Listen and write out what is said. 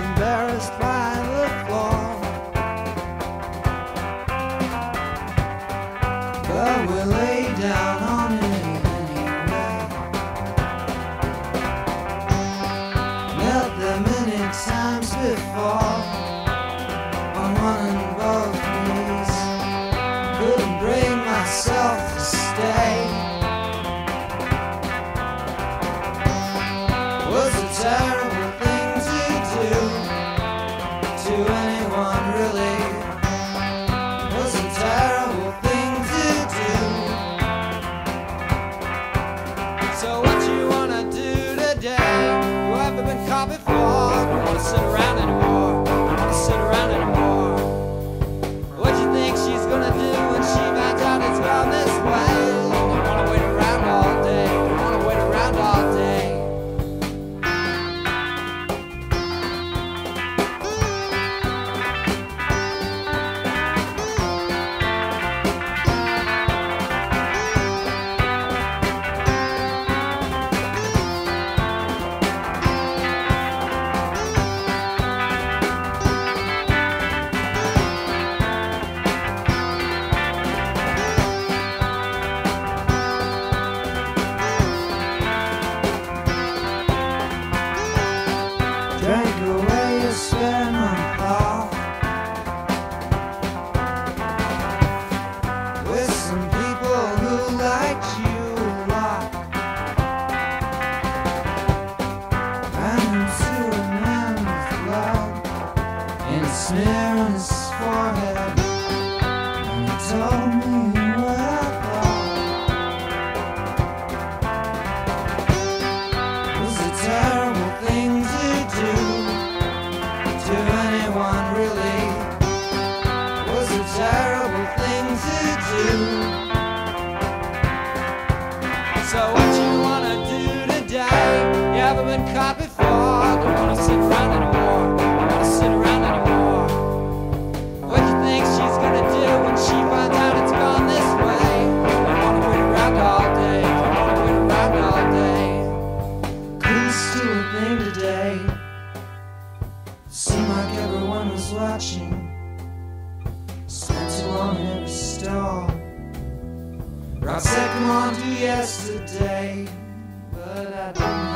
embarrassed by the floor. But we lay down Haven't been caught before. I Don't wanna sit around anymore. Drank away your spare So what you wanna do today? You haven't been caught before. Don't wanna sit around anymore. Don't wanna sit around anymore. What you think she's gonna do when she finds out it's gone this way? Don't wanna wait around all day. Don't wanna wait around all day. Couldn't do a thing today. Seemed like everyone was watching. Spent too long in every stall. Brought second one to yesterday, but I have